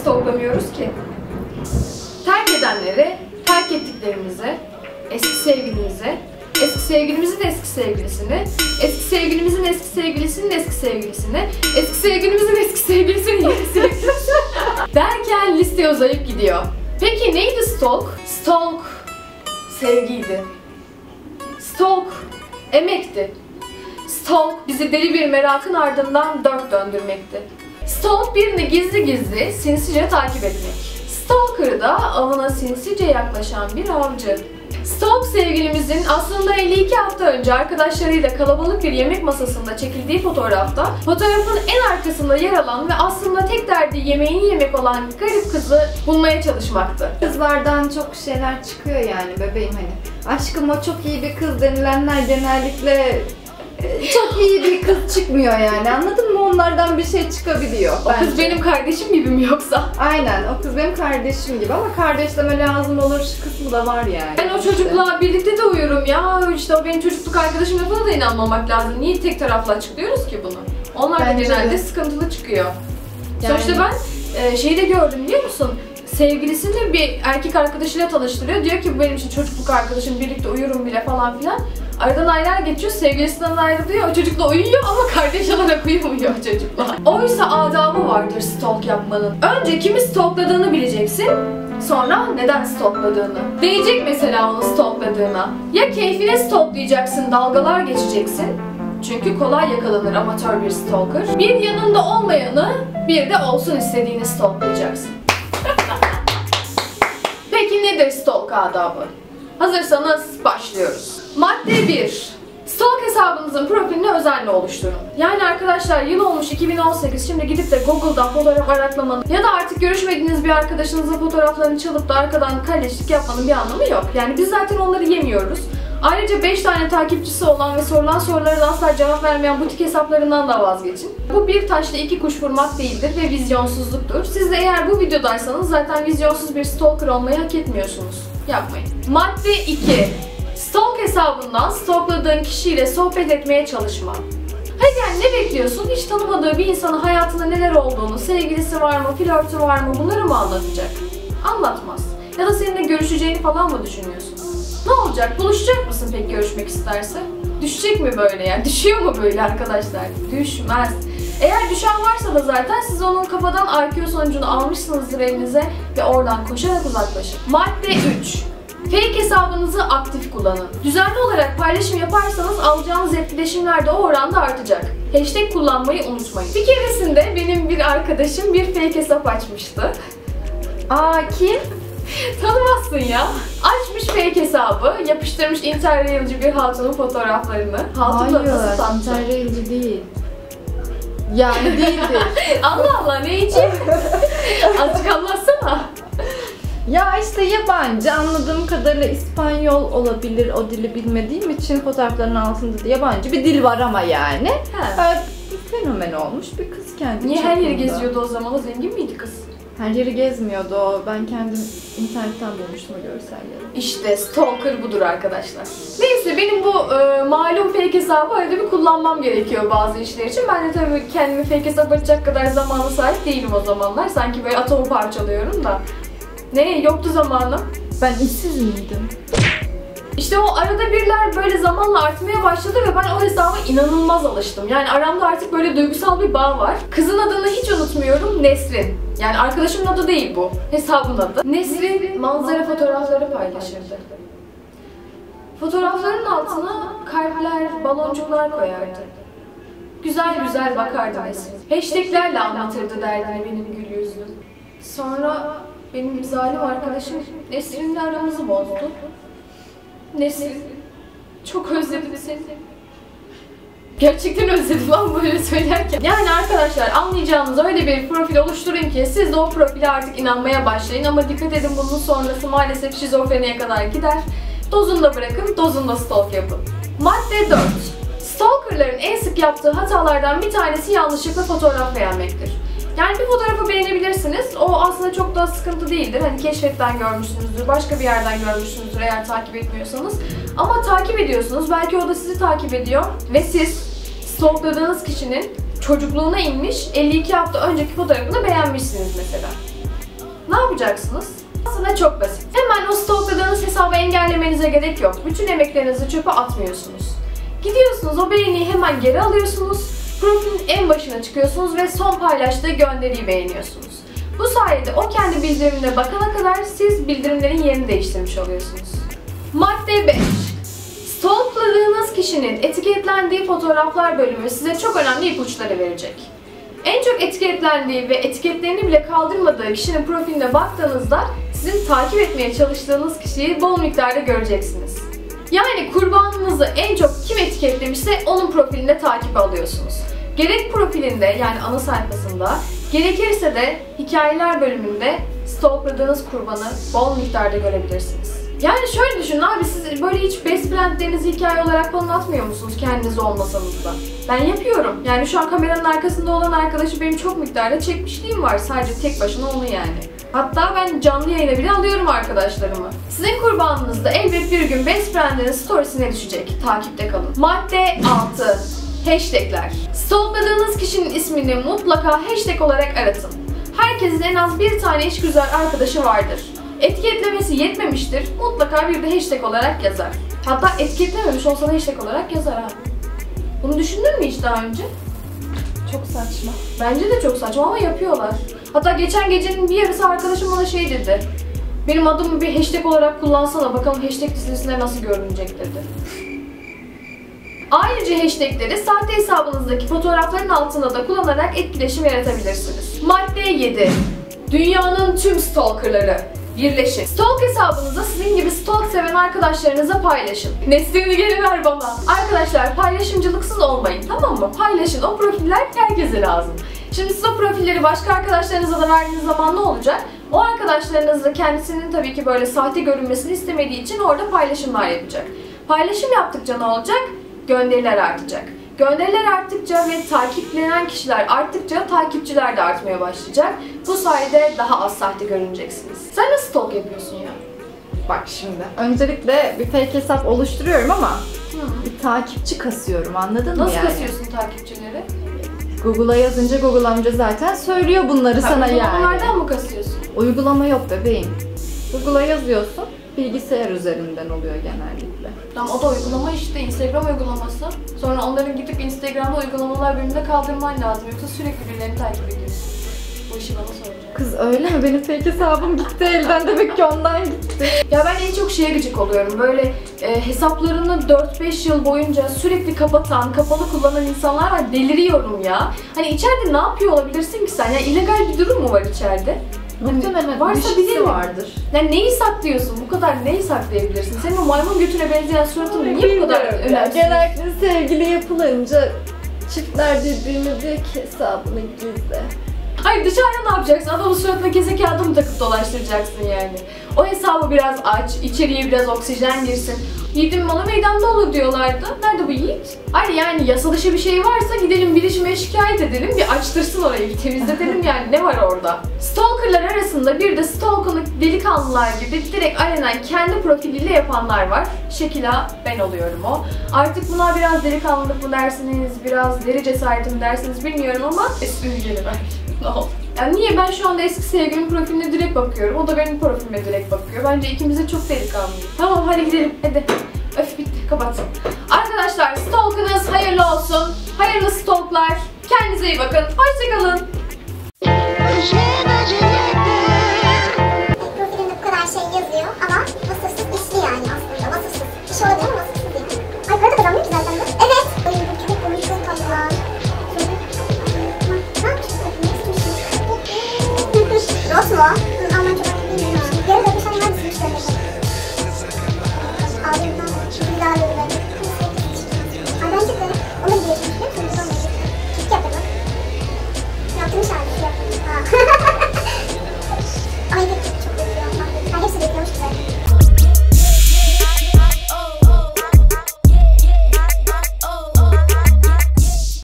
stalklamıyoruz ki? Terk edenleri, terk ettiklerimizi, eski sevgilimize, eski sevgilimizin eski sevgilisini, eski sevgilimizin eski sevgilisinin eski sevgilisini, eski sevgilimizin eski sevgilisinin yeni sevgilisi derken liste uzayıp gidiyor. Peki neydi stalk? Stalk sevgiydi. Stalk emekti. Stalk bizi deli bir merakın ardından dört döndürmekti. Stalk birini gizli gizli sinsice takip etmek. Stalker da avına sinsice yaklaşan bir avcı. Stalk sevgilimizin aslında 52 hafta önce arkadaşlarıyla kalabalık bir yemek masasında çekildiği fotoğrafta fotoğrafın en arkasında yer alan ve aslında tek derdi yemeğini yemek olan garip kızı bulmaya çalışmaktı. Kızlardan çok şeyler çıkıyor yani bebeğim hani. Aşkım o çok iyi bir kız denilenler genellikle çok iyi bir kız çıkmıyor yani anladın mı? Onlardan bir şey çıkabiliyor O kız bence. benim kardeşim gibi mi yoksa? Aynen o kız benim kardeşim gibi ama kardeşleme lazım olur kısmı da var yani. Ben o çocukla birlikte de uyuyorum ya. İşte o benim çocukluk arkadaşım lafına da inanmamak lazım. Niye tek taraflı açıklıyoruz ki bunu? Onlar da Bence genelde de. sıkıntılı çıkıyor. Yani- Sonuçta ben e, şeyi de gördüm biliyor musun? Sevgilisini bir erkek arkadaşıyla tanıştırıyor. Diyor ki bu benim için çocukluk arkadaşım, birlikte uyurum bile falan filan. Aradan aylar geçiyor, sevgilisinden ayrılıyor. O çocukla uyuyor ama kardeş olarak uyumuyor çocukla. Oysa adabı vardır stalk yapmanın. Önce kimi stalkladığını bileceksin. Sonra neden stalkladığını. Değecek mesela onu stalkladığına. Ya keyfine stalklayacaksın, dalgalar geçeceksin. Çünkü kolay yakalanır amatör bir stalker. Bir yanında olmayanı, bir de olsun istediğini stalklayacaksın. Peki nedir stalk adabı? Hazırsanız başlıyoruz. Madde 1. Stalk hesabınızın profilini özenle oluşturun. Yani arkadaşlar yıl olmuş 2018 şimdi gidip de Google'dan fotoğraf araklamanın ya da artık görüşmediğiniz bir arkadaşınızın fotoğraflarını çalıp da arkadan kalleşlik yapmanın bir anlamı yok. Yani biz zaten onları yemiyoruz. Ayrıca 5 tane takipçisi olan ve sorulan sorulara asla cevap vermeyen butik hesaplarından da vazgeçin. Bu bir taşla iki kuş vurmak değildir ve vizyonsuzluktur. Siz de eğer bu videodaysanız zaten vizyonsuz bir stalker olmayı hak etmiyorsunuz. Yapmayın. Madde 2. Stalk hesabından stalkladığın kişiyle sohbet etmeye çalışma. Hayır yani ne bekliyorsun? Hiç tanımadığı bir insanın hayatında neler olduğunu, sevgilisi var mı, flörtü var mı bunları mı anlatacak? Anlatmaz. Ya da seninle görüşeceğini falan mı düşünüyorsun? Ne olacak? Buluşacak mısın peki görüşmek isterse? Düşecek mi böyle yani? Düşüyor mu böyle arkadaşlar? Düşmez. Eğer düşen varsa da zaten siz onun kafadan IQ sonucunu almışsınızdır elinize ve oradan koşarak uzaklaşın. Madde 3. Fake hesabınızı aktif kullanın. Düzenli olarak paylaşım yaparsanız alacağınız etkileşimler de o oranda artacak. Hashtag kullanmayı unutmayın. Bir keresinde benim bir arkadaşım bir fake hesap açmıştı. Aa kim? Tanımazsın ya. Açmış fake hesabı, yapıştırmış interrailci bir hatunun fotoğraflarını. Hatun da nasıl sattı? interrailci değil. Yani değildir. Allah Allah ne için? işte yabancı anladığım kadarıyla İspanyol olabilir o dili bilmediğim için fotoğrafların altında da yabancı bir dil var ama yani. He. Ee, bir fenomen olmuş bir kız kendi Niye her yeri çapında. geziyordu o zaman? O zengin miydi kız? Her yeri gezmiyordu o. Ben kendim internetten bulmuştum o görselleri. İşte stalker budur arkadaşlar. Neyse benim bu e, malum fake hesabı arada bir kullanmam gerekiyor bazı işler için. Ben de tabii kendimi fake hesap açacak kadar zamana sahip değilim o zamanlar. Sanki böyle atomu parçalıyorum da. Ne yoktu zamanım. Ben işsiz miydim? İşte o arada birler böyle zamanla artmaya başladı ve ben o hesaba inanılmaz alıştım. Yani aramda artık böyle duygusal bir bağ var. Kızın adını hiç unutmuyorum. Nesrin. Yani arkadaşımın adı değil bu. Hesabın adı. Nesrin manzara fotoğrafları paylaşırdı. Fotoğrafların altına kalpler, baloncuklar koyardı. Güzel güzel bakardı Nesrin. Hashtaglerle anlatırdı derdini benim gül yüzlüm. Sonra benim zalim arkadaşım Nesrin'le aramızı bozdu. Nesrin, çok özledim seni. Gerçekten özledim lan böyle söylerken. Yani arkadaşlar anlayacağınız öyle bir profil oluşturun ki siz de o profile artık inanmaya başlayın. Ama dikkat edin bunun sonrası maalesef şizofreniye kadar gider. Dozunu da bırakın, dozunda stalk yapın. Madde 4. Stalkerların en sık yaptığı hatalardan bir tanesi yanlışlıkla fotoğraf beğenmektir. Yani bir fotoğrafı beğenebilirsiniz. O aslında çok da sıkıntı değildir. Hani keşfetten görmüşsünüzdür, başka bir yerden görmüşsünüzdür eğer takip etmiyorsanız. Ama takip ediyorsunuz. Belki o da sizi takip ediyor. Ve siz stalkladığınız kişinin çocukluğuna inmiş 52 hafta önceki fotoğrafını beğenmişsiniz mesela. Ne yapacaksınız? Aslında çok basit. Hemen o stalkladığınız hesabı engellemenize gerek yok. Bütün emeklerinizi çöpe atmıyorsunuz. Gidiyorsunuz o beğeniyi hemen geri alıyorsunuz. Profilin en başına çıkıyorsunuz ve son paylaştığı gönderiyi beğeniyorsunuz. Bu sayede o kendi bildirimine bakana kadar siz bildirimlerin yerini değiştirmiş oluyorsunuz. Madde 5. Stalkladığınız kişinin etiketlendiği fotoğraflar bölümü size çok önemli ipuçları verecek. En çok etiketlendiği ve etiketlerini bile kaldırmadığı kişinin profiline baktığınızda sizin takip etmeye çalıştığınız kişiyi bol miktarda göreceksiniz. Yani kurbanınızı en çok kim etiketlemişse onun profilinde takip alıyorsunuz. Gerek profilinde yani ana sayfasında, gerekirse de hikayeler bölümünde stalkladığınız kurbanı bol miktarda görebilirsiniz. Yani şöyle düşünün abi siz böyle hiç best friendlerinizi hikaye olarak falan atmıyor musunuz kendiniz olmasanız da? Ben yapıyorum. Yani şu an kameranın arkasında olan arkadaşı benim çok miktarda çekmişliğim var. Sadece tek başına onu yani. Hatta ben canlı yayına bile alıyorum arkadaşlarımı. Sizin kurbanınız da elbet bir gün best friend'in storiesine düşecek. Takipte kalın. Madde 6. Hashtagler. Stalkladığınız kişinin ismini mutlaka hashtag olarak aratın. Herkesin en az bir tane işgüzar arkadaşı vardır. Etiketlemesi yetmemiştir. Mutlaka bir de hashtag olarak yazar. Hatta etiketlememiş olsa da hashtag olarak yazar abi. Bunu düşündün mü hiç daha önce? Çok saçma. Bence de çok saçma ama yapıyorlar. Hatta geçen gecenin bir yarısı arkadaşım bana şey dedi. Benim adımı bir hashtag olarak kullansana bakalım hashtag listesinde nasıl görünecek dedi. Ayrıca hashtagleri sahte hesabınızdaki fotoğrafların altında da kullanarak etkileşim yaratabilirsiniz. Madde 7. Dünyanın tüm stalkerları. Birleşin. Stalk hesabınızı sizin gibi stalk seven arkadaşlarınıza paylaşın. Neslini geri ver bana. Arkadaşlar paylaşımcılıksız olmayın tamam mı? Paylaşın. O profiller herkese lazım. Şimdi siz o profilleri başka arkadaşlarınıza da verdiğiniz zaman ne olacak? O arkadaşlarınız da kendisinin tabii ki böyle sahte görünmesini istemediği için orada paylaşımlar yapacak. Paylaşım yaptıkça ne olacak? Gönderiler artacak. Gönderiler arttıkça ve takiplenen kişiler arttıkça takipçiler de artmaya başlayacak. Bu sayede daha az sahte görüneceksiniz. Sen nasıl stalk yapıyorsun ya? Bak şimdi. Öncelikle bir fake hesap oluşturuyorum ama bir takipçi kasıyorum anladın mı Nasıl yani? kasıyorsun takipçileri? Google'a yazınca Google amca zaten söylüyor bunları sana yani. Uygulamalardan mı kasıyorsun? Uygulama yok bebeğim. Google'a yazıyorsun, bilgisayar üzerinden oluyor genellikle. Tamam o da uygulama işte Instagram uygulaması. Sonra onların gidip Instagram'da uygulamalar bölümünde kaldırman lazım. Yoksa sürekli birilerini takip ediyorsun. Bu işi bana soracak. Kız öyle mi? Benim fake hesabım gitti elden demek ki ondan gitti. Ya ben en çok şeye gıcık oluyorum. Böyle e, hesaplarını 4-5 yıl boyunca sürekli kapatan, kapalı kullanan insanlar var. Deliriyorum ya. Hani içeride ne yapıyor olabilirsin ki sen? Ya illegal bir durum mu var içeride? Muhtemelen Varsa bir şeysi bilirim. vardır. Yani neyi saklıyorsun? Bu kadar neyi saklayabilirsin? Senin o maymun götüne benzeyen suratın niye bu kadar önemsiz? Genellikle sevgili yapılınca çiftler birbirine diyor ki hesabını gizle. Hayır dışarıda ne yapacaksın? Adamın suratına kese kağıdı mı takıp dolaştıracaksın yani? O hesabı biraz aç, içeriye biraz oksijen girsin. Yiğitin malı meydanda olur diyorlardı. Nerede bu Yiğit? Hayır yani yasa dışı bir şey varsa gidelim bilişime şikayet edelim. Bir açtırsın orayı, bir temizletelim yani. Ne var orada? Stalkerlar arasında bir de stalkerlık delikanlılar gibi direkt alenen kendi profiliyle yapanlar var. Şekila ben oluyorum o. Artık buna biraz delikanlılık mı dersiniz, biraz deri cesareti dersiniz bilmiyorum ama espri geliver. Ne oldu? Yani niye ben şu anda eski sevgilimin profiline direkt bakıyorum. O da benim profilime direkt bakıyor. Bence ikimiz de çok delikanlıyız. Tamam hadi gidelim. Hadi. Öf bitti. Kapat. Arkadaşlar stalkınız hayırlı olsun. Hayırlı stalklar. Kendinize iyi bakın. Hoşçakalın. Profilimde bu kadar şey yazıyor ama nasıl